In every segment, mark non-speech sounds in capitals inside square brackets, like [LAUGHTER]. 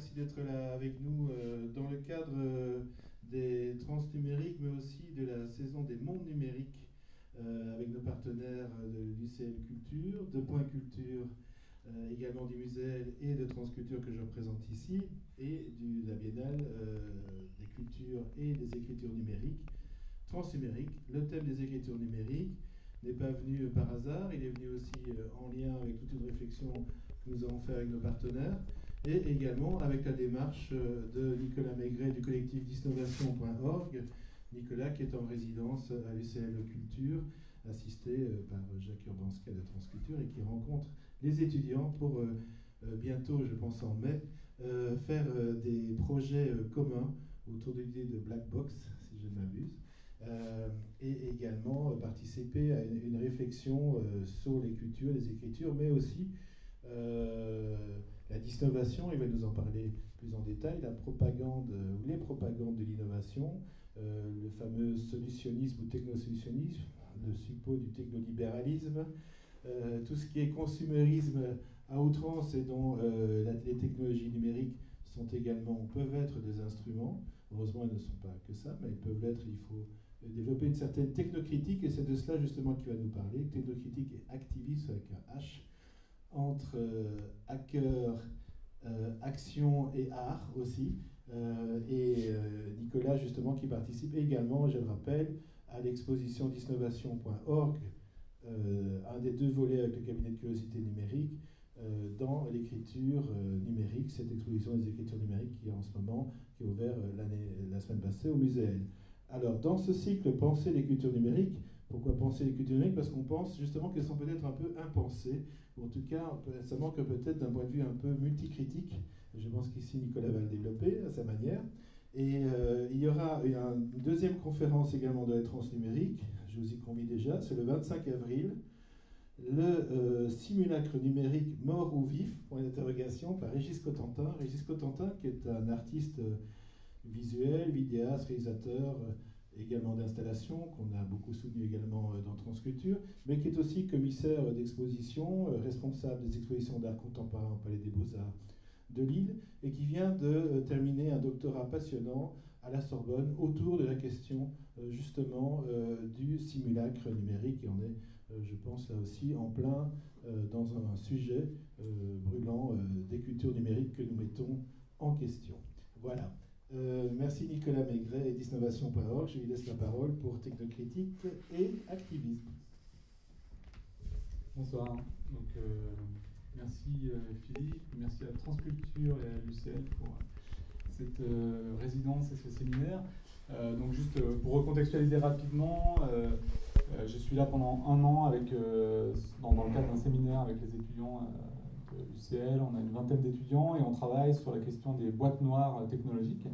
merci d'être là avec nous dans le cadre des trans numériques, mais aussi de la saison des mondes numériques avec nos partenaires de l'UCL Culture, de Point Culture, également du Musée et de Transculture que je représente ici, et de la Biennale des cultures et des écritures numériques, transnumériques. Le thème des écritures numériques n'est pas venu par hasard, il est venu aussi en lien avec toute une réflexion que nous avons fait avec nos partenaires et également avec la démarche euh, de Nicolas Maigret du collectif disnovation.org. Nicolas qui est en résidence à l'UCL Culture, assisté euh, par Jacques Urbanska de Transculture et qui rencontre les étudiants pour euh, bientôt, je pense en mai, faire des projets communs autour de l'idée de Black Box, si je ne m'abuse. et également participer à une, réflexion sur les cultures, les écritures, mais aussi la disnovation, il va nous en parler plus en détail, la propagande ou les propagandes de l'innovation, euh, le fameux solutionnisme ou technosolutionnisme, le suppôt du technolibéralisme, euh, tout ce qui est consumérisme à outrance et dont euh, les technologies numériques sont également, peuvent être des instruments. Heureusement, elles ne sont pas que ça, mais elles peuvent l'être. Il faut développer une certaine technocritique et c'est de cela justement qu'il va nous parler. Technocritique et activisme avec un H entre euh, hacker, euh, action et art aussi. Euh, et Nicolas, justement, qui participe également, je le rappelle, à l'exposition disnovation.org, un des deux volets avec le cabinet de curiosité numérique, dans l'écriture numérique, cette exposition des écritures numériques qui est en ce moment, qui est ouverte la semaine passée au musée. Alors, dans ce cycle Penser l'écriture numérique, pourquoi penser numérique Parce qu'on pense justement qu'elles sont peut-être un peu impensées, ou en tout cas, ça manque peut-être d'un point de vue un peu multicritique. Je pense qu'ici, Nicolas va le développer à sa manière. Et euh, il y aura une deuxième conférence également de la numérique, je vous y convie déjà, c'est le 25 avril, le euh, simulacre numérique mort ou vif, point d'interrogation, par Régis Cotentin. Régis Cotentin, qui est un artiste euh, visuel, vidéaste, réalisateur, également d'installation, qu'on a beaucoup soutenu également euh, dans Transculture, mais qui est aussi commissaire d'exposition, euh, responsable des expositions d'art contemporain au Palais des Beaux-Arts de Lille, et qui vient de euh, terminer un doctorat passionnant à la Sorbonne autour de la question justement du simulacre numérique. Et on est, je pense, là aussi en plein dans un sujet brûlant des cultures numériques que nous mettons en question. Voilà. Euh, merci Nicolas Maigret et disnovation.org. Je lui laisse la parole pour technocritique et activisme. Bonsoir. Donc, euh, merci euh, Philippe, merci à Transculture et à l'UCL pour cette résidence et ce séminaire. donc, juste pour recontextualiser rapidement, je suis là pendant un an avec, dans, dans, le cadre d'un séminaire avec les étudiants UCL, on a une vingtaine d'étudiants et on travaille sur la question des boîtes noires technologiques.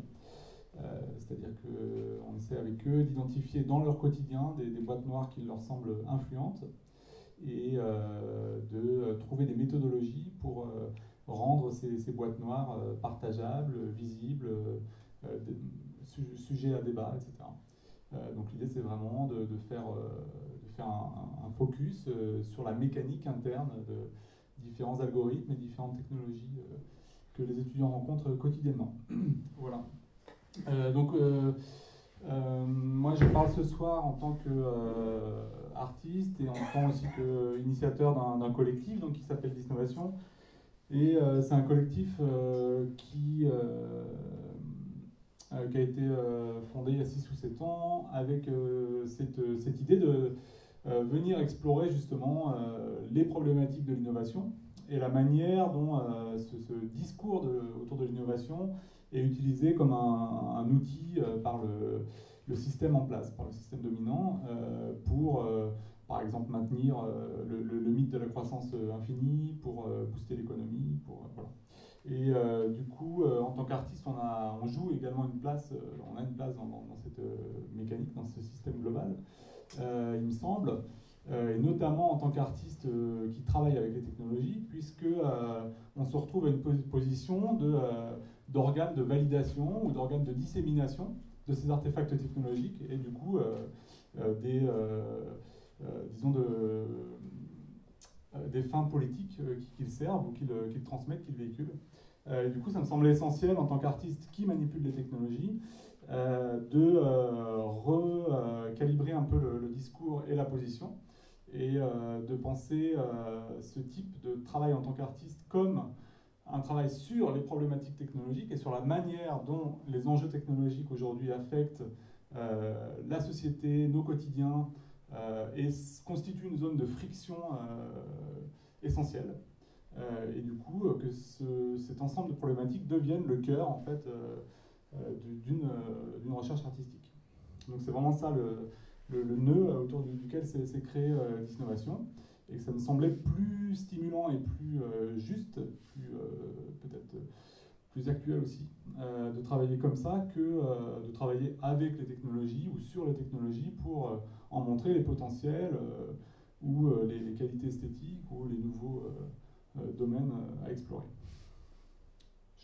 Euh, c'est-à-dire qu'on essaie avec eux d'identifier dans leur quotidien des, boîtes noires qui leur semblent influentes et euh, de trouver des méthodologies pour euh, rendre ces, boîtes noires partageables, visibles, sujets à débat, etc. donc l'idée c'est vraiment de, faire, de faire un, un focus sur la mécanique interne de, différents algorithmes et différentes technologies euh, que les étudiants rencontrent quotidiennement. [CLEARS THROAT] voilà. Euh, donc, euh, moi, je parle ce soir en tant qu'artiste et en tant aussi qu'initiateur d'un collectif donc, qui s'appelle Disnovation. Et c'est un collectif qui, a été fondé il y a 6 ou 7 ans avec cette, idée de venir explorer justement euh, les problématiques de l'innovation et la manière dont euh, ce, discours autour de l'innovation est utilisé comme un, outil par le, système en place, par le système dominant, pour, par exemple, maintenir le, mythe de la croissance infinie, pour booster l'économie, pour Et du coup, en tant qu'artiste, on, joue également une place, on a une place dans cette mécanique, dans ce système global. Euh, il me semble, euh, et notamment en tant qu'artiste euh, qui travaille avec les technologies, puisque on se retrouve à une position de, d'organe de validation ou d'organe de dissémination de ces artefacts technologiques et du coup des, disons de, des fins politiques qu'ils servent ou qu'ils transmettent, qu'ils véhiculent. du coup, ça me semblait essentiel en tant qu'artiste qui manipule les technologies de recalibrer un peu le, discours et la position et de penser ce type de travail en tant qu'artiste comme un travail sur les problématiques technologiques et sur la manière dont les enjeux technologiques aujourd'hui affectent euh, la société, nos quotidiens, euh, et constituent une zone de friction euh, essentielle. et du coup, que cet ensemble de problématiques devienne le cœur en fait, d'une recherche artistique. Donc c'est vraiment ça le, nœud autour duquel s'est créée euh, l'innovation et que ça me semblait plus stimulant et plus euh, juste, plus euh, peut-être euh, plus actuel aussi, de travailler comme ça que de travailler avec les technologies ou sur les technologies pour en montrer les potentiels ou les, qualités esthétiques ou les nouveaux domaines à explorer.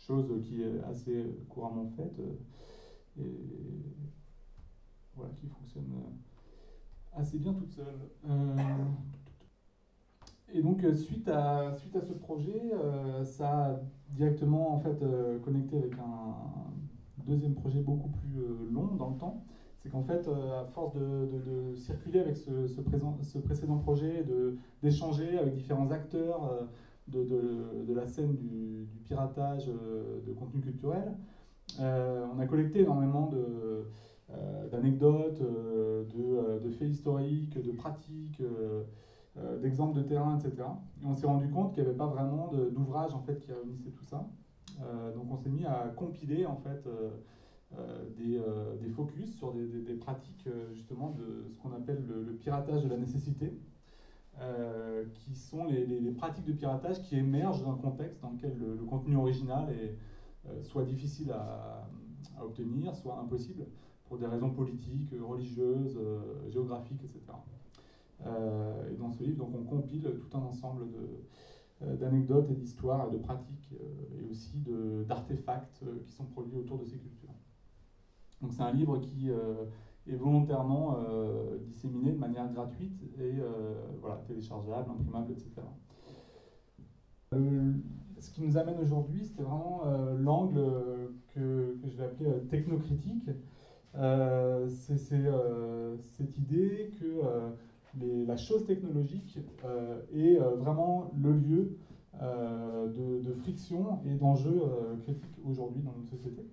Chose qui est assez couramment faite et voilà, qui fonctionne assez bien toute seule. Et donc, euh, suite à, suite à ce projet, euh, ça a directement en fait, euh, connecté avec un deuxième projet beaucoup plus long dans le temps. C'est qu'en fait, à force de, de, circuler avec ce, ce, présent, ce précédent projet, d'échanger avec différents acteurs de, de, la scène du, piratage de contenu culturel, on a collecté énormément d'anecdotes, de, faits historiques, de pratiques. Euh, d'exemples de terrain, etc. Et on s'est rendu compte qu'il n'y avait pas vraiment d'ouvrage en fait, qui réunissait tout ça. Euh, donc on s'est mis à compiler en fait, euh, des, des, focus sur des, des, pratiques justement de ce qu'on appelle le, piratage de la nécessité, sont les, pratiques de piratage qui émergent d'un contexte dans lequel le, contenu original est soit difficile à, obtenir, soit impossible, pour des raisons politiques, religieuses, géographiques, etc. Euh, et dans ce livre, donc, on compile tout un ensemble euh, d'anecdotes et d'histoires et de pratiques euh, et aussi d'artefacts qui sont produits autour de ces cultures. Donc c'est un livre qui est volontairement disséminé de manière gratuite et voilà, téléchargeable, imprimable, etc. ce qui nous amène aujourd'hui, c'était vraiment l'angle que, je vais appeler technocritique. c'est cette idée que la chose technologique euh, est euh, vraiment le lieu euh, de, friction et d'enjeux critiques aujourd'hui dans notre société.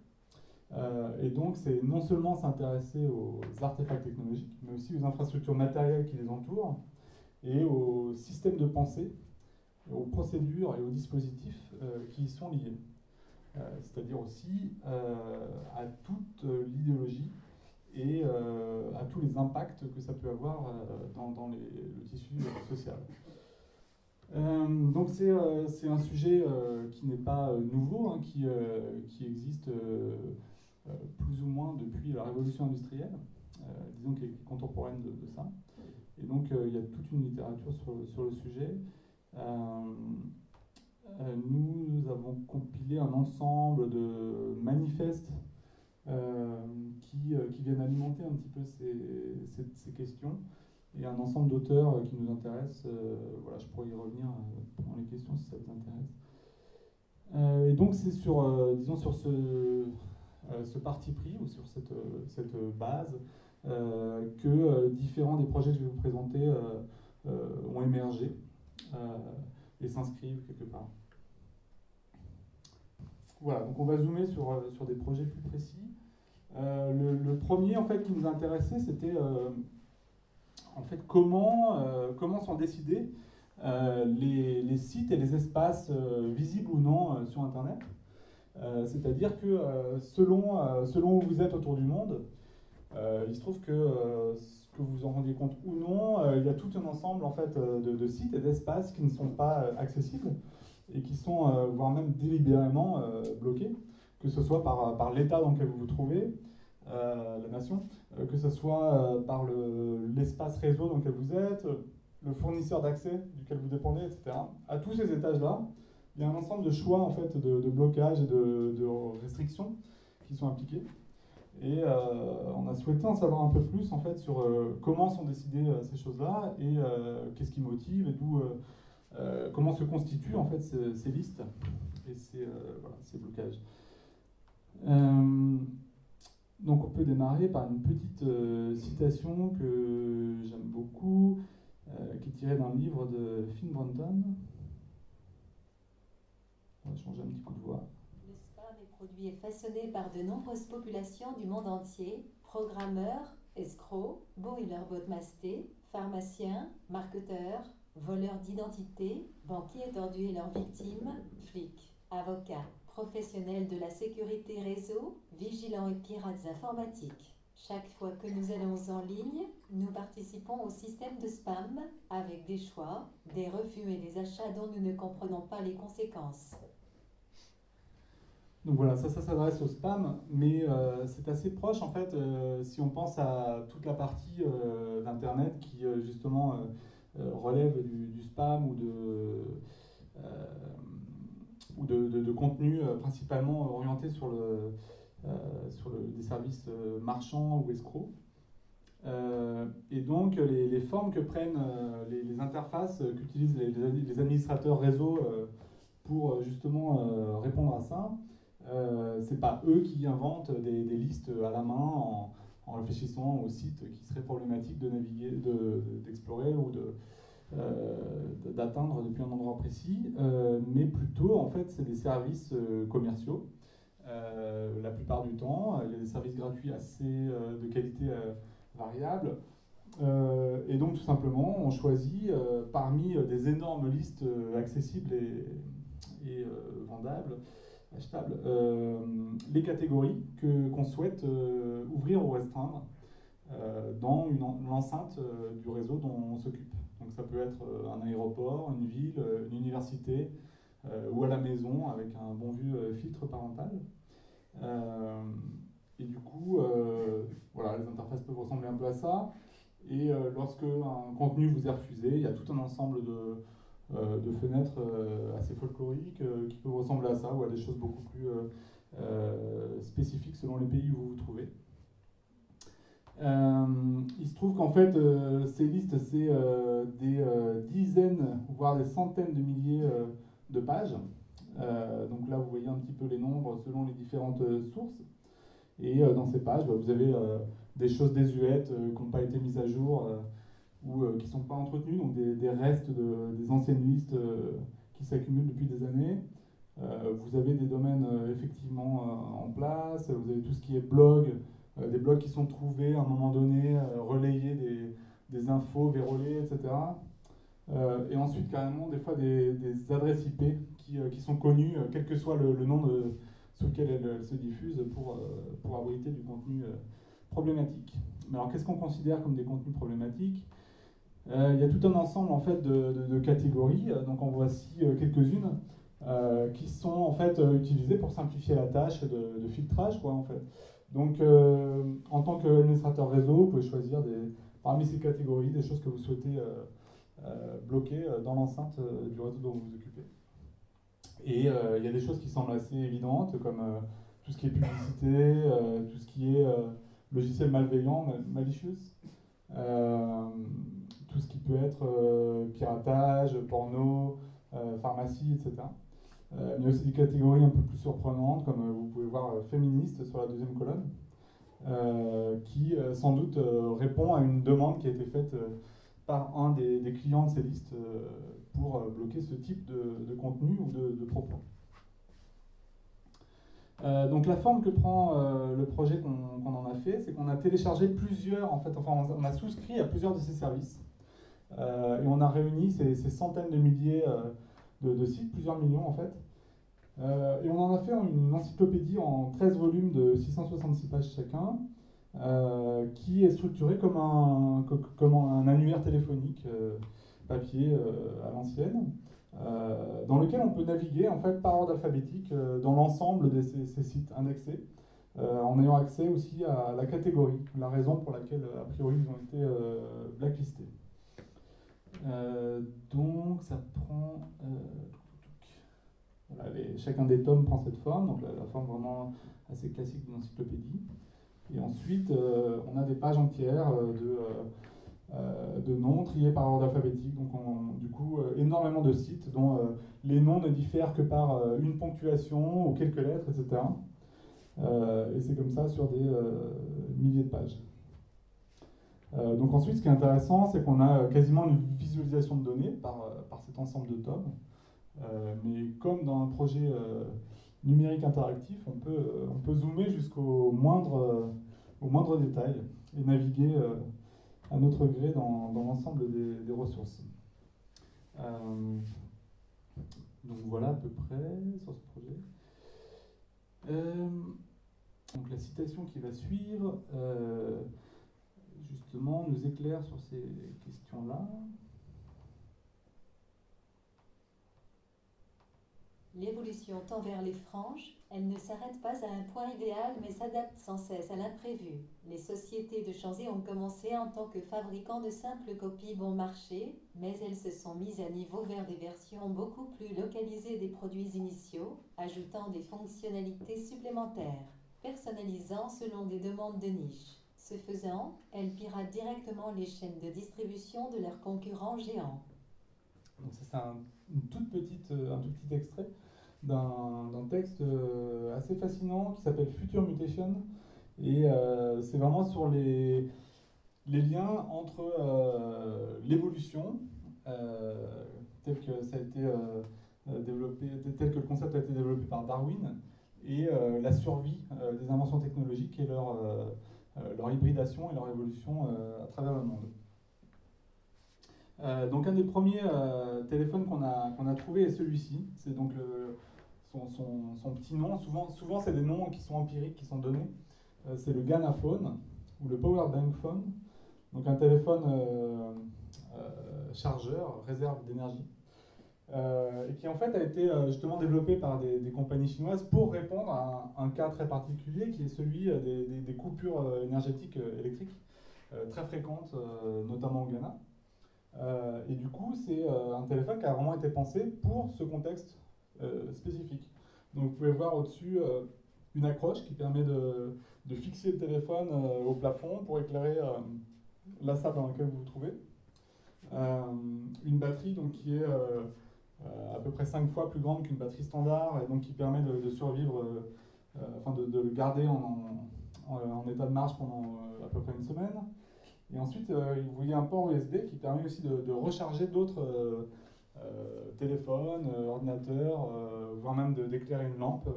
Et donc, c'est non seulement s'intéresser aux artefacts technologiques, mais aussi aux infrastructures matérielles qui les entourent et aux systèmes de pensée, aux procédures et aux dispositifs qui y sont liés. C'est-à-dire aussi à toute l'idéologie et euh, à tous les impacts que ça peut avoir euh, dans, le tissu euh, social. donc c'est un sujet qui n'est pas nouveau, hein, qui existe plus ou moins depuis la révolution industrielle, disons qu'elle est contemporaine de, ça. Et donc il y a toute une littérature sur, le sujet. nous avons compilé un ensemble de manifestes euh, qui, euh, qui, viennent alimenter un petit peu ces, questions et un ensemble d'auteurs euh, qui nous intéressent. voilà, je pourrais y revenir pendant les questions si ça vous intéresse. et donc c'est sur, disons, sur ce, ce parti pris ou sur cette, cette base que différents des projets que je vais vous présenter ont émergé et s'inscrivent quelque part. Voilà, donc on va zoomer sur, sur des projets plus précis. Euh, le, premier en fait qui nous intéressait, c'était euh, en fait comment, euh, comment sont décidés les, les, sites et les espaces visibles ou non sur Internet. C'est-à-dire que selon, selon où vous êtes autour du monde, il se trouve que, que vous en rendiez compte ou non, il y a tout un ensemble en fait, de, sites et d'espaces qui ne sont pas accessibles et qui sont, voire même délibérément, bloqués que ce soit par, par l'état dans lequel vous vous trouvez, euh, la nation, euh, que ce soit euh, par l'espace réseau dans lequel vous êtes, le fournisseur d'accès duquel vous dépendez, etc. À tous ces étages-là, il y a un ensemble de choix en fait, de, de blocage et de, restrictions qui sont appliqués. Et on a souhaité en savoir un peu plus en fait, sur comment sont décidées ces choses-là et qu'est-ce qui motive et d'où, comment se constituent en fait, ces, listes voilà, ces blocages. donc on peut démarrer par une petite citation que j'aime beaucoup, qui est tirée d'un livre de Finn Brunton. Le spam est produit et façonné par de nombreuses populations du monde entier, programmeurs, escrocs, boilerbot mastés, pharmaciens, marketeurs, voleurs d'identité, banquiers tordus et leurs victimes, flics, avocats, professionnels de la sécurité réseau, vigilants et pirates informatiques. Chaque fois que nous allons en ligne, nous participons au système de spam avec des choix, des refus et des achats dont nous ne comprenons pas les conséquences. Donc voilà, ça, ça s'adresse au spam, mais euh, c'est assez proche en fait euh, si on pense à toute la partie euh, d'Internet qui justement relève du, spam ou de, ou de, contenu principalement orienté sur, le, sur des services marchands ou escrocs. et donc les, formes que prennent les, interfaces qu'utilisent les, les, administrateurs réseau pour justement répondre à ça, euh, c'est pas eux qui inventent des, listes à la main en, réfléchissant aux sites qui seraient problématiques de naviguer, d'explorer ou de, euh, d'atteindre depuis un endroit précis, euh, mais plutôt en fait c'est des services commerciaux. la plupart du temps, il y a des services gratuits assez de qualité variable. et donc tout simplement, on choisit parmi des énormes listes accessibles et vendables achetable, euh, les catégories qu'on souhaite euh, ouvrir ou restreindre euh, dans une, enceinte du réseau dont on s'occupe. Donc ça peut être un aéroport, une ville, une université, ou à la maison avec un bon vu filtre parental. et du coup, voilà, les interfaces peuvent ressembler un peu à ça. Et lorsque un contenu vous est refusé, il y a tout un ensemble de, de fenêtres euh, assez folkloriques euh, qui peuvent ressembler à ça ou à des choses beaucoup plus spécifiques selon les pays où vous vous trouvez. il se trouve qu'en fait, ces listes, c'est des dizaines, voire des centaines de milliers de pages. donc là, vous voyez un petit peu les nombres selon les différentes sources. Et dans ces pages, bah, vous avez des choses désuètes qui n'ont pas été mises à jour ou euh, qui ne sont pas entretenus, donc des, restes de, des anciennes listes euh, qui s'accumulent depuis des années. Euh, vous avez des domaines effectivement en place, vous avez tout ce qui est blog, des blogs qui sont trouvés à un moment donné, relayés des, infos, vérolés, etc. et ensuite, carrément, des fois, des, adresses IP qui, qui, sont connues, quel que soit le, nom sous lequel elles, se diffusent, pour, pour abriter du contenu problématique. Mais alors, qu'est-ce qu'on considère comme des contenus problématiques? Il y a tout un ensemble en fait de, catégories, euh, donc en voici euh, quelques-unes qui sont en fait utilisées pour simplifier la tâche de, filtrage, quoi, en fait. Donc, en tant qu'administrateur réseau, vous pouvez choisir parmi ces catégories des choses que vous souhaitez bloquer dans l'enceinte du réseau dont vous vous occupez. Et il y a des choses qui semblent assez évidentes, comme tout ce qui est publicité, tout ce qui est logiciel malveillant, malicious tout ce qui peut être euh, piratage, porno, euh, pharmacie, etc. Euh, mais aussi des catégories un peu plus surprenantes, comme vous pouvez voir féministe sur la deuxième colonne, qui sans doute répond à une demande qui a été faite par un des, clients de ces listes pour bloquer ce type de, contenu ou de, propos. donc la forme que prend le projet qu'on en a fait, c'est qu'on a téléchargé plusieurs, en fait, enfin on a souscrit à plusieurs de ces services. Euh, et on a réuni ces, centaines de milliers euh, de, sites, plusieurs millions en fait. Euh, et on en a fait une encyclopédie en 13 volumes de 666 pages chacun, qui est structurée comme un, annuaire téléphonique papier à l'ancienne, dans lequel on peut naviguer en fait par ordre alphabétique dans l'ensemble de ces, sites indexés, en ayant accès aussi à la catégorie, la raison pour laquelle a priori ils ont été blacklistés. Euh, donc ça prend. Euh, chacun des tomes prend cette forme, donc la, forme vraiment assez classique d'une encyclopédie. Et ensuite, euh, on a des pages entières de, noms triés par ordre alphabétique. Donc, du coup, énormément de sites dont les noms ne diffèrent que par une ponctuation ou quelques lettres, etc. et c'est comme ça sur des milliers de pages. Donc ensuite, ce qui est intéressant, c'est qu'on a quasiment une visualisation de données par, par cet ensemble de tomes. mais comme dans un projet numérique interactif, on peut, euh, on peut zoomer jusqu'au moindre, euh, moindre détail et naviguer euh, à notre gré dans, dans l'ensemble des, des, ressources. donc voilà à peu près sur ce projet. donc la citation qui va suivre, justement, nous éclaire sur ces questions-là. L'évolution tend vers les franges, elle ne s'arrête pas à un point idéal mais s'adapte sans cesse à l'imprévu. Les sociétés de Chanzy ont commencé en tant que fabricants de simples copies bon marché, mais elles se sont mises à niveau vers des versions beaucoup plus localisées des produits initiaux, ajoutant des fonctionnalités supplémentaires, personnalisant selon des demandes de niche. Ce faisant, elles piratent directement les chaînes de distribution de leurs concurrents géants. Donc c'est euh, un tout petit extrait d'un texte euh, assez fascinant qui s'appelle Future Mutation. Et euh, c'est vraiment sur les, liens entre l'évolution, tel que tel que le concept a été développé par Darwin, et la survie des inventions technologiques et leur, leur hybridation et leur évolution à travers le monde. Euh, donc un des premiers euh, téléphones qu'on a, qu'on a trouvé est celui-ci. C'est donc son, son, son, petit nom. Souvent, souvent c'est des noms qui sont empiriques, qui sont donnés. Euh, c'est le Ghana Phone ou le Power Bank Phone. Donc un téléphone chargeur, réserve d'énergie. Et qui en fait a été justement développé par des, compagnies chinoises pour répondre à un, cas très particulier qui est celui des, des, coupures énergétiques électriques très fréquentes, notamment au Ghana. Euh, et du coup, c'est euh, un téléphone qui a vraiment été pensé pour ce contexte euh, spécifique. Donc vous pouvez voir au-dessus une accroche qui permet de, de fixer le téléphone au plafond pour éclairer la salle dans laquelle vous vous trouvez. une batterie donc, qui est à peu près 5 fois plus grande qu'une batterie standard et donc qui permet de, survivre, enfin de, le garder en, état de marche pendant à peu près une semaine. Et ensuite, euh, vous voyez un port USB qui permet aussi de, recharger d'autres euh, euh, téléphones, ordinateurs, voire même d'éclairer une lampe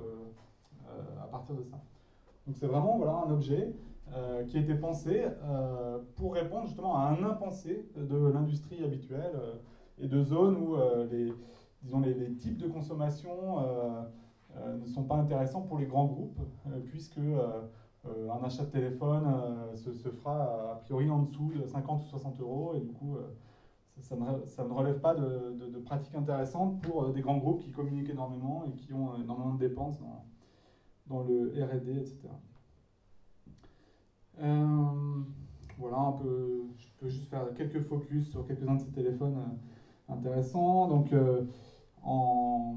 à partir de ça. Donc c'est vraiment voilà, un objet qui a été pensé pour répondre justement à un impensé de l'industrie habituelle et de zones où les, disons, les, types de consommation ne sont pas intéressants pour les grands groupes, puisque euh, un achat de téléphone euh, se, fera a priori en dessous de 50 ou 60 euros et du coup euh, ça, ne, relève pas de, pratiques intéressantes pour des grands groupes qui communiquent énormément et qui ont énormément de dépenses dans, le RD, etc. voilà, un peu, je peux juste faire quelques focus sur quelques-uns de ces téléphones intéressants. Donc, en,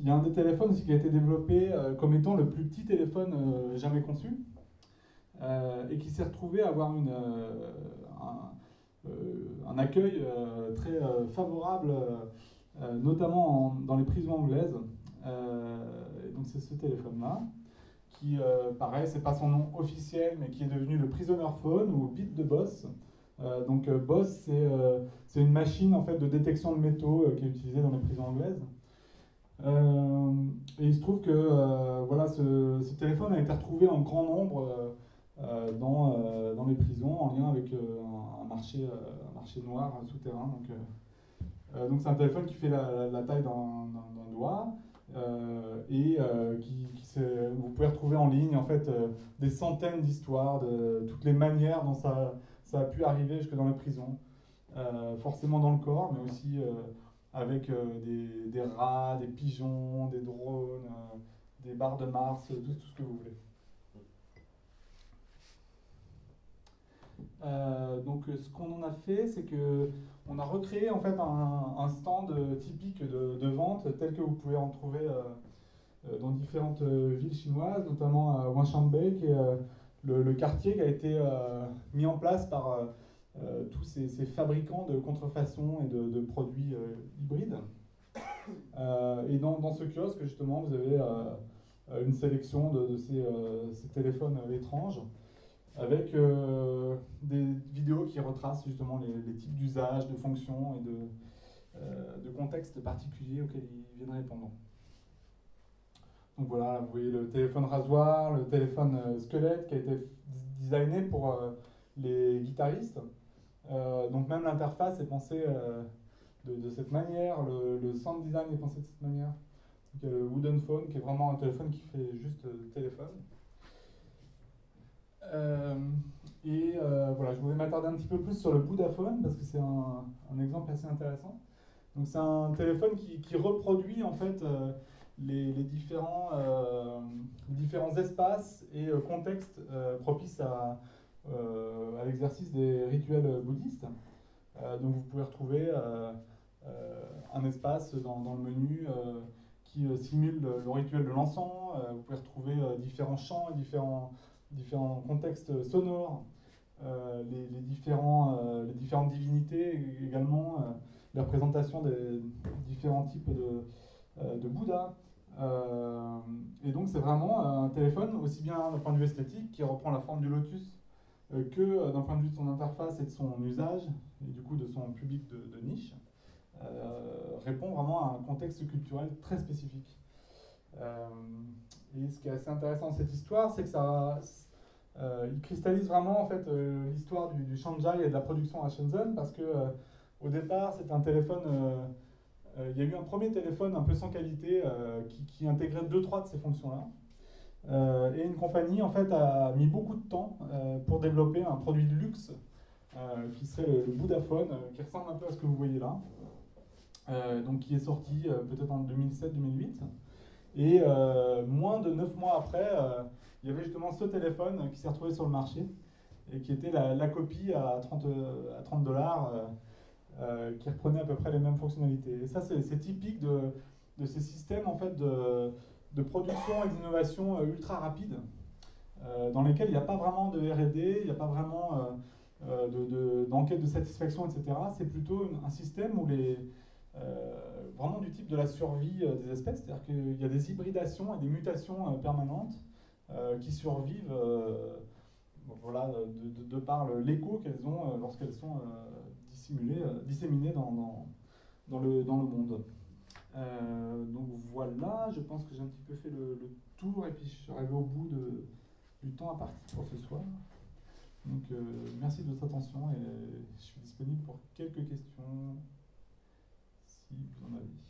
il y a un des téléphones aussi qui a été développé euh, comme étant le plus petit téléphone euh, jamais conçu euh, et qui s'est retrouvé à avoir une, un, accueil très favorable, notamment dans les prisons anglaises. donc c'est ce téléphone-là qui, pareil, c'est pas son nom officiel, mais qui est devenu le Prisoner Phone ou Bit de Boss. Donc Boss, c'est une machine en fait de détection de métaux qui est utilisée dans les prisons anglaises. Euh, et il se trouve que euh, voilà, ce, téléphone a été retrouvé en grand nombre euh, dans, dans, les prisons en lien avec un, marché, un marché noir souterrain. Donc, donc c'est un téléphone qui fait la, taille d'un doigt. et qui, vous pouvez retrouver en ligne en fait des centaines d'histoires de toutes les manières dont ça, ça, a pu arriver jusque dans les prisons, forcément dans le corps, mais aussi avec euh, des, des, rats, des pigeons, des drones, euh, des barres de Mars, tout, ce que vous voulez. Euh, donc ce qu'on en a fait, c'est que on a recréé en fait un, un stand typique de, de, vente tel que vous pouvez en trouver dans différentes villes chinoises, notamment à Wanshanbei, le, quartier qui a été mis en place par tous ces, fabricants de contrefaçons et de, produits hybrides. et dans, ce kiosque, justement, vous avez une sélection de, ces, téléphones étranges avec des vidéos qui retracent justement les, les types d'usages, de fonctions et de, de contextes particuliers auxquels ils viennent répondre. Donc voilà, vous voyez le téléphone rasoir, le téléphone euh, squelette qui a été designé pour euh, les guitaristes. Euh, donc même l'interface est pensée de, cette manière, le, sound design est pensé de cette manière. Donc il y a le wooden phone qui est vraiment un téléphone qui fait juste téléphone. et voilà, je voulais m'attarder un petit peu plus sur le Budaphone parce que c'est un, exemple assez intéressant. Donc c'est un téléphone qui, qui, reproduit en fait les, différents, euh, différents espaces et euh, contextes euh, propices à, l'exercice des rituels bouddhistes. donc vous pouvez retrouver un espace dans, dans le menu qui simule le, rituel de l'encens. vous pouvez retrouver différents chants, différents, différents contextes sonores, les, les, différents, les différentes divinités également, la représentation des différents types de, de Bouddha. Euh, et donc c'est vraiment un téléphone, aussi bien d'un point de vue esthétique, qui reprend la forme du lotus, euh, que euh, d'un point de vue de son interface et de son usage, et du coup de son public de, niche, répond vraiment à un contexte culturel très spécifique. et ce qui est assez intéressant dans cette histoire, c'est que ça, il cristallise vraiment en fait l'histoire du, du, Shanghai et de la production à Shenzhen, parce que au départ c'est un téléphone euh, il y a eu un premier téléphone un peu sans qualité euh, qui, intégrait deux, trois de ces fonctions-là. Euh, et une compagnie en fait a mis beaucoup de temps pour développer un produit de luxe qui serait le, le qui ressemble un peu à ce que vous voyez là. donc qui est sorti peut-être en 2007-2008. Et moins de 9 mois après, il y avait justement ce téléphone qui s'est retrouvé sur le marché et qui était la, la copie à 30 à 30 dollars euh, qui reprenaient à peu près les mêmes fonctionnalités. Et ça, c'est typique de, ces systèmes en fait, de, production et d'innovation euh, ultra rapides, euh, dans lesquels il n'y a pas vraiment de RD, il n'y a pas vraiment d'enquête de, satisfaction, etc. C'est plutôt un système où les, vraiment du type de la survie des espèces, c'est-à-dire qu'il y a des hybridations et des mutations permanentes qui survivent voilà, de par l'écho qu'elles ont lorsqu'elles sont euh, disséminés dans, dans, le, dans le monde. Euh, donc voilà, je pense que j'ai un petit peu fait le, tour et puis je suis arrivé au bout de, du temps à partir pour ce soir. Donc euh, merci de votre attention et je suis disponible pour quelques questions si vous en avez.